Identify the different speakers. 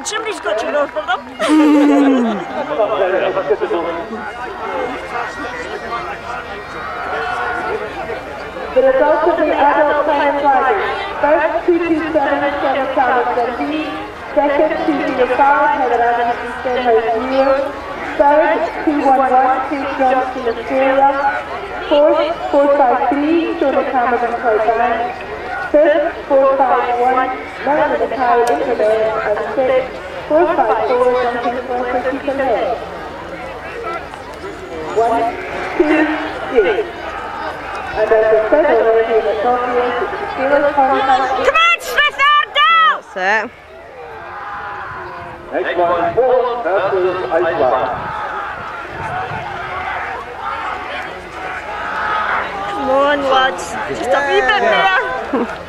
Speaker 1: chimney's got you know for them.
Speaker 2: The results of the adult time riders. First, 227 Shannon Thomas Dundee. Second, 205 Heather Adams from Stenhouse New. Third, 211 Kate Johnston Australia. Fourth, 453 Shona Cameron Taiwan. Fifth, 451 Melanie Mackay Internet. And sixth, 454 Duncan Spencer Keeper One, two, three. And as a federal rating at Tokyo, the Steelers
Speaker 1: Come on, Smith down!
Speaker 3: That's it.
Speaker 4: Next one, Poland versus Iceland.
Speaker 1: Come on, lads. Just a wee bit there.